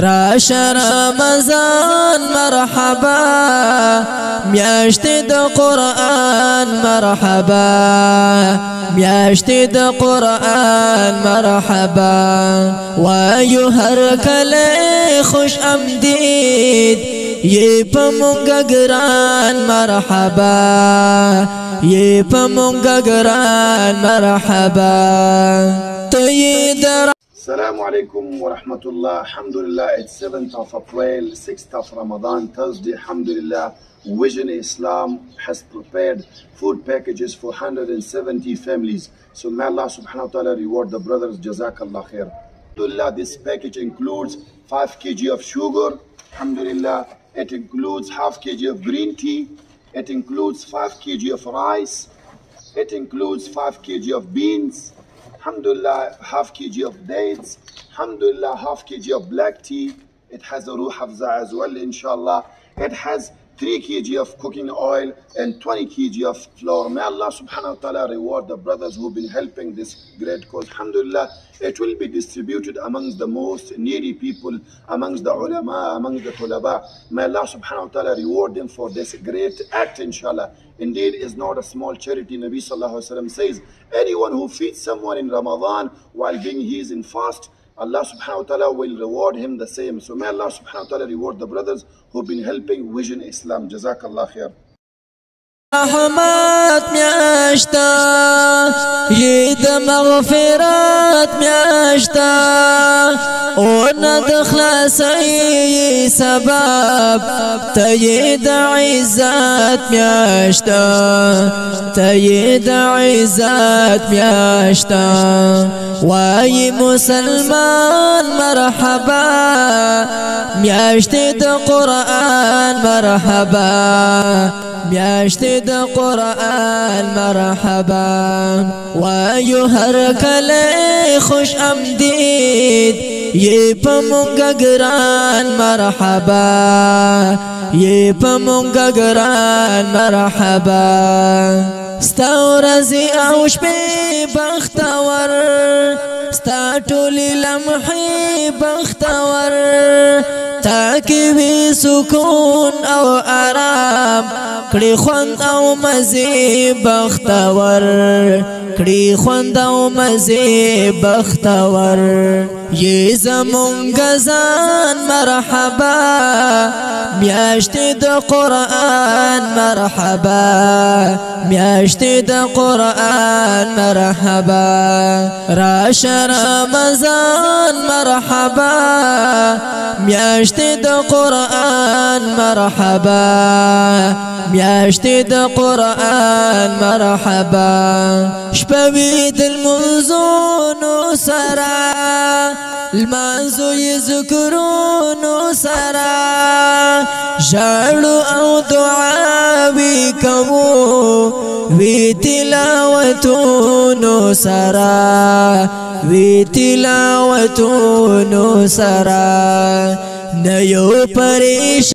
راش رمضان مرحبا. میاشت د قرآن مرحبا. میاشت د قرآن مرحبا. وایو هر کله خوش آمدید یہ پمونگا گران مرحبا. یہ پمونگا گران مرحبا. تو Assalamu alaikum wa rahmatullah. Alhamdulillah, it's 7th of April, 6th of Ramadan, Thursday. Alhamdulillah, Vision Islam has prepared food packages for 170 families. So may Allah subhanahu wa ta'ala reward the brothers. Jazakallah khair. Alhamdulillah, this package includes 5 kg of sugar. Alhamdulillah, it includes half kg of green tea. It includes 5 kg of rice. It includes 5 kg of beans. Alhamdulillah, half kg of dates. Alhamdulillah, half kg of black tea. It has a ruh hafza as well, inshallah. It has 3 kg of cooking oil and 20 kg of flour. May Allah subhanahu wa ta'ala reward the brothers who've been helping this great cause. Alhamdulillah, it will be distributed amongst the most needy people, amongst the ulama, amongst the tulaba. May Allah subhanahu wa ta'ala reward them for this great act, inshallah indeed is not a small charity. Nabi Sallallahu Alaihi Wasallam says, anyone who feeds someone in Ramadan while being he is in fast, Allah subhanahu wa ta'ala will reward him the same. So may Allah subhanahu wa ta'ala reward the brothers who've been helping Vision Islam. Jazakallah khair. رحمت میاشتا یی د مغفرت میاشتا. أو نه د خلاصي سبب ته د عزت میاشتا. ته د عزت میاشتا. وای مسلمان مرحبا. میاشت د قرآن مرحبا. میاشت د قران مرحبا. وایو هر کله خوش امدید یې پمونګ ګران مرحبا. یې پمونګ ګران مرحبا. ستورزی او شپې بختور. ستا ټولې لمحې بختور تاکي وي سکون او آرام. کړي خوند او مزي بختور. کړي خوند او مزي بختور. یې زمونږ ځان مرحبا. میاشت د قران مرحبا. میاشت د قران مرحبا. راش رمضان مرحبا میاشت د قرآن مرحبا. میاشت د قرآن مرحبا. شپوي د المنزون سرا. المنزو يذكرون سرا. جعلو أو دعاوي كمو. وی تلاوتونو سرا وی تلاوتونو سرا نه یو پریش